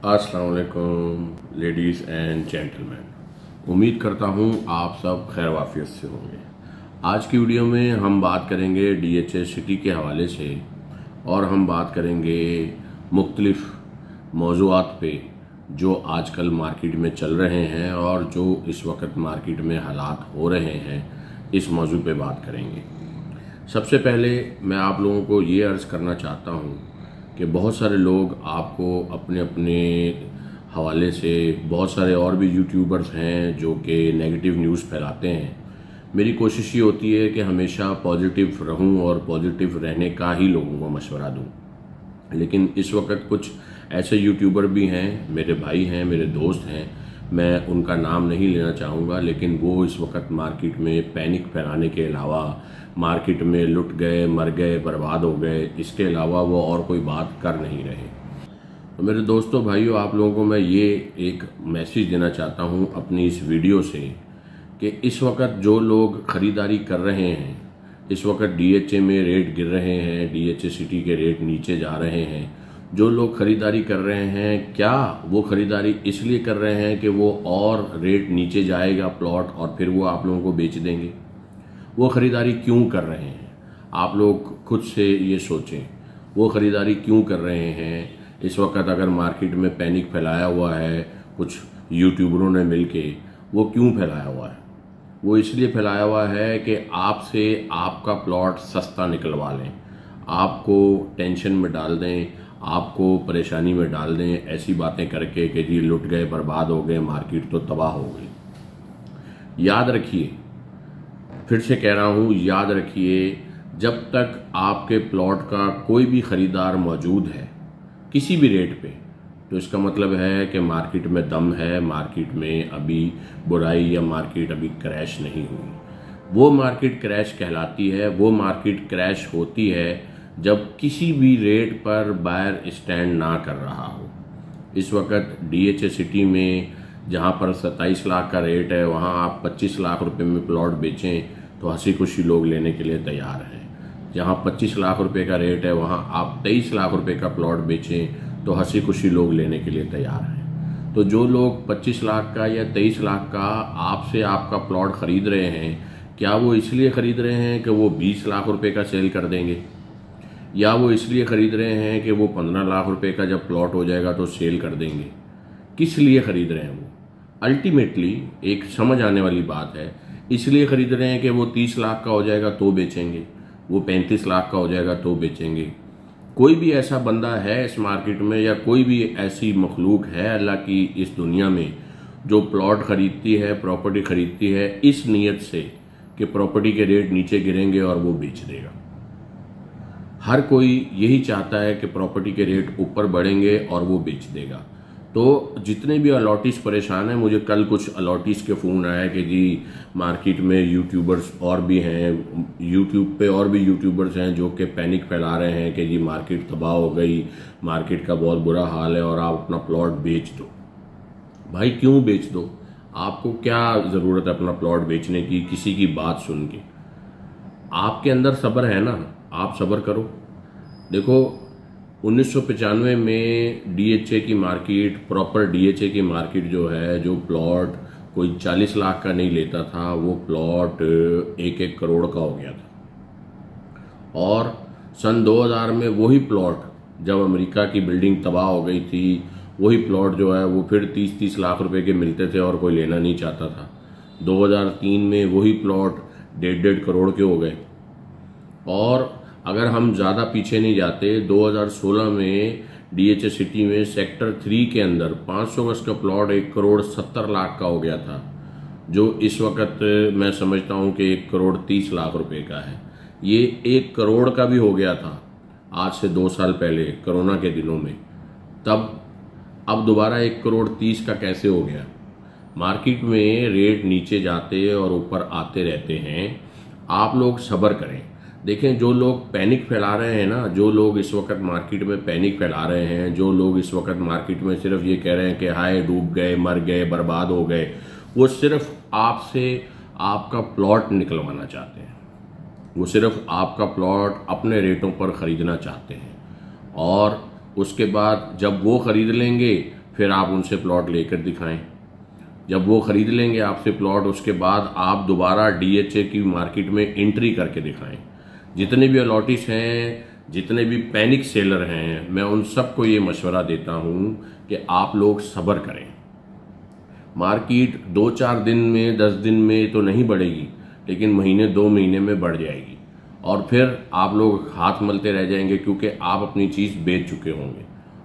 अस्सलाम वालेकुम ladies and gentleman. उम्मीद करता हूँ आप सब खैर वाफियत से होंगे। आज की वीडियो में हम बात करेंगे डीएचएस सिटी के हवाले से और हम बात करेंगे मुख्तलफ़ मौजूद पे जो आजकल मार्केट में चल रहे हैं और जो इस वक्त मार्केट में हालात हो रहे हैं, इस मौजू पे बात करेंगे। सबसे पहले मैं आप लोगों को ये अर्ज़ करना चाहता हूँ कि बहुत सारे लोग आपको अपने अपने हवाले से बहुत सारे और भी यूट्यूबर्स हैं जो कि नेगेटिव न्यूज़ फैलाते हैं। मेरी कोशिश ये होती है कि हमेशा पॉजिटिव रहूँ और पॉजिटिव रहने का ही लोगों को मशवरा दूँ। लेकिन इस वक्त कुछ ऐसे यूट्यूबर भी हैं, मेरे भाई हैं, मेरे दोस्त हैं मैं उनका नाम नहीं लेना चाहूँगा, लेकिन वो इस वक्त मार्केट में पैनिक फैलाने के अलावा मार्केट में लुट गए, मर गए, बर्बाद हो गए, इसके अलावा वो और कोई बात कर नहीं रहे। तो मेरे दोस्तों, भाइयों, आप लोगों को मैं ये एक मैसेज देना चाहता हूँ अपनी इस वीडियो से कि इस वक्त जो लोग ख़रीदारी कर रहे हैं, इस वक्त डीएचए में रेट गिर रहे हैं डीएचए सिटी के रेट नीचे जा रहे हैं जो लोग खरीदारी कर रहे हैं, क्या वो खरीदारी इसलिए कर रहे हैं कि वो और रेट नीचे जाएगा प्लॉट और फिर वो आप लोगों को बेच देंगे? वो खरीदारी क्यों कर रहे हैं? आप लोग खुद से ये सोचें। वो खरीदारी क्यों कर रहे हैं? इस वक्त अगर मार्केट में पैनिक फैलाया हुआ है, कुछ यूट्यूबरों ने मिलके, वो क्यों फैलाया हुआ है? वो इसलिए फैलाया हुआ है कि आपसे आपका प्लॉट सस्ता निकलवा लें। आपको टेंशन में डाल दें आपको परेशानी में डाल दें, ऐसी बातें करके कि जी लुट गए, बर्बाद हो गए मार्केट तो तबाह हो गई। याद रखिए, फिर से कह रहा हूँ, याद रखिए, जब तक आपके प्लॉट का कोई भी ख़रीदार मौजूद है, किसी भी रेट पे तो इसका मतलब है कि मार्केट में दम है, मार्केट में अभी बुराई या मार्केट अभी क्रैश नहीं हुई। वो मार्केट क्रैश कहलाती है, वो मार्केट क्रैश होती है जब किसी भी रेट पर बायर स्टैंड ना कर रहा हो। इस वक्त डीएचए सिटी में जहाँ पर 27 लाख का रेट है, वहाँ आप 25 लाख रुपए में प्लॉट बेचें तो हँसी खुशी लोग लेने के लिए तैयार हैं। जहाँ 25 लाख रुपए का रेट है, वहाँ आप 23 लाख रुपए का प्लॉट बेचें तो हँसी खुशी लोग लेने के लिए तैयार हैं। तो जो लोग 25 लाख का या 23 लाख का आपसे आपका प्लॉट खरीद रहे हैं, क्या वो इसलिए खरीद रहे हैं कि वो 20 लाख रुपए का सेल कर देंगे? या वो इसलिए ख़रीद रहे हैं कि वो पंद्रह लाख रुपए का जब प्लॉट हो जाएगा तो सेल कर देंगे। किस लिए ख़रीद रहे हैं वो? अल्टीमेटली एक समझ आने वाली बात है, इसलिए ख़रीद रहे हैं कि वो तीस लाख का हो जाएगा तो बेचेंगे, वो पैंतीस लाख का हो जाएगा तो बेचेंगे। कोई भी ऐसा बंदा है इस मार्केट में या कोई भी ऐसी मखलूक है अल्लाह की इस दुनिया में जो प्लॉट खरीदती है प्रॉपर्टी खरीदती है, इस नीयत से कि प्रॉपर्टी के रेट नीचे गिरेंगे और वो बेच देगा। हर कोई यही चाहता है कि प्रॉपर्टी के रेट ऊपर बढ़ेंगे और वो बेच देगा। तो जितने भी अलॉटिस परेशान हैं, मुझे कल कुछ अलॉटिस के फ़ोन आया कि जी मार्केट में यूट्यूबर्स और भी हैं यूट्यूब पे और भी यूट्यूबर्स हैं जो कि पैनिक फैला रहे हैं कि जी मार्केट तबाह हो गई मार्केट का बहुत बुरा हाल है और आप अपना प्लॉट बेच दो। भाई, क्यों बेच दो? आपको क्या ज़रूरत है अपना प्लॉट बेचने की? किसी की बात सुन के। आपके अंदर सब्र है ना? आप सब्र करो। देखो, उन्नीस में डीएचए की मार्केट प्रॉपर डीएचए की मार्केट जो है, जो प्लॉट कोई 40 लाख का नहीं लेता था, वो प्लॉट एक एक करोड़ का हो गया था। और सन 2000 में वही प्लॉट जब अमेरिका की बिल्डिंग तबाह हो गई थी, वही प्लॉट जो है, वो फिर 30-30 लाख रुपए के मिलते थे और कोई लेना नहीं चाहता था। 2003 में वही प्लॉट डेढ़ डेढ़ करोड़ के हो गए। और अगर हम ज़्यादा पीछे नहीं जाते 2016 में डीएचए सिटी में सेक्टर थ्री के अंदर 500 गज का प्लॉट एक करोड़ सत्तर लाख का हो गया था, जो इस वक्त मैं समझता हूँ कि एक करोड़ तीस लाख रुपए का है। ये एक करोड़ का भी हो गया था, आज से दो साल पहले, कोरोना के दिनों में। तब, अब दोबारा एक करोड़ तीस का कैसे हो गया? मार्केट में रेट नीचे जाते और ऊपर आते रहते हैं। आप लोग सब्र करें। देखें, जो लोग पैनिक फैला रहे हैं ना, जो लोग इस वक्त मार्केट में पैनिक फैला रहे हैं, जो लोग इस वक्त मार्केट में सिर्फ़ ये कह रहे हैं कि, हाय, डूब गए, मर गए, बर्बाद हो गए, वो सिर्फ़ आपसे आपका प्लॉट निकलवाना चाहते हैं। वो सिर्फ़ आपका प्लॉट अपने रेटों पर ख़रीदना चाहते हैं। और उसके बाद जब वो ख़रीद लेंगे, फिर आप उनसे प्लॉट लेकर दिखाएँ। जब वो ख़रीद लेंगे आपसे प्लॉट, उसके बाद आप दोबारा डीएचए की मार्केट में एंट्री करके दिखाएँ। जितने भी अलॉटिस हैं, जितने भी पैनिक सेलर हैं, मैं उन सबको ये मशवरा देता हूँ कि आप लोग सब्र करें। मार्केट दो चार दिन में, दस दिन में तो नहीं बढ़ेगी, लेकिन महीने दो महीने में बढ़ जाएगी। और फिर आप लोग हाथ मलते रह जाएँगे क्योंकि आप अपनी चीज़ बेच चुके होंगे।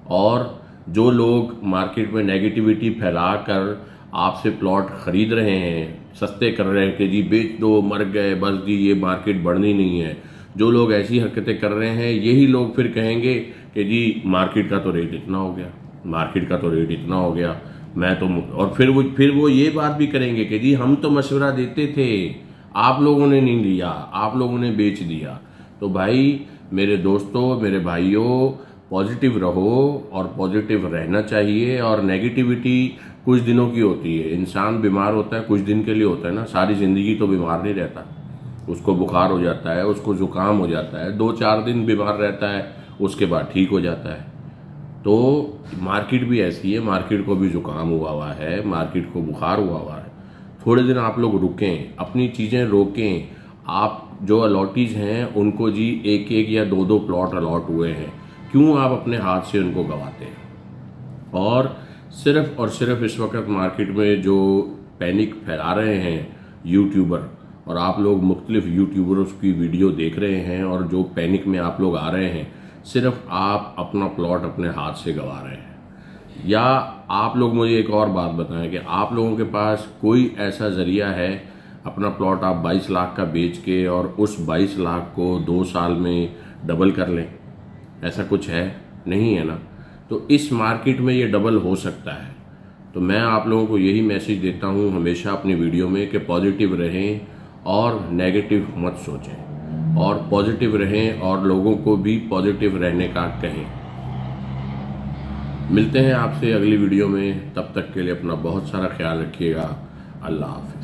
और जो लोग मार्केट में नेगेटिविटी फैला कर आपसे प्लॉट खरीद रहे हैं, सस्ते कर रहे हैं कि जी बेच दो, मर गए, बस जी, ये मार्केट बढ़नी नहीं है जो लोग ऐसी हरकतें कर रहे हैं, यही लोग फिर कहेंगे कि जी, मार्केट का तो रेट इतना हो गया, मार्केट का तो रेट इतना हो गया, मैं तो और फिर वो फिर वो ये बात भी करेंगे कि जी, हम तो मशवरा देते थे, आप लोगों ने नहीं लिया, आप लोगों ने बेच दिया। तो भाई, मेरे दोस्तों, मेरे भाइयों पॉजिटिव रहो और पॉजिटिव रहना चाहिए और नेगेटिविटी कुछ दिनों की होती है। इंसान बीमार होता है, कुछ दिन के लिए होता है ना, सारी ज़िंदगी तो बीमार नहीं रहता। उसको बुखार हो जाता है, उसको ज़ुकाम हो जाता है, दो चार दिन बीमार रहता है, उसके बाद ठीक हो जाता है। तो मार्केट भी ऐसी है, मार्केट को भी ज़ुकाम हुआ हुआ है, मार्केट को बुखार हुआ हुआ है। थोड़े दिन आप लोग रुकें, अपनी चीज़ें रोकें। आप जो अलॉटीज हैं, उनको जी एक एक या दो दो प्लॉट अलॉट हुए हैं। क्यों आप अपने हाथ से उनको गवाते हैं? और सिर्फ़ और सिर्फ़ इस वक्त मार्केट में जो पैनिक फैला रहे हैं, यूट्यूबर और आप लोग मुख्तलिफ़ यूट्यूबर्स की वीडियो देख रहे हैं और जो पैनिक में आप लोग आ रहे हैं, सिर्फ़ आप अपना प्लॉट अपने हाथ से गवा रहे हैं। या आप लोग मुझे एक और बात बताएँ कि आप लोगों के पास कोई ऐसा ज़रिया है, अपना प्लॉट आप 22 लाख का बेच के और उस 22 लाख को दो साल में डबल कर लें? ऐसा कुछ है? नहीं है ना? तो इस मार्केट में ये डबल हो सकता है। तो मैं आप लोगों को यही मैसेज देता हूँ हमेशा अपनी वीडियो में कि पॉजिटिव रहें और नेगेटिव मत सोचें। और पॉजिटिव रहें और लोगों को भी पॉजिटिव रहने का कहें। मिलते हैं आपसे अगली वीडियो में। तब तक के लिए अपना बहुत सारा ख्याल रखिएगा। अल्लाह हाफिज़।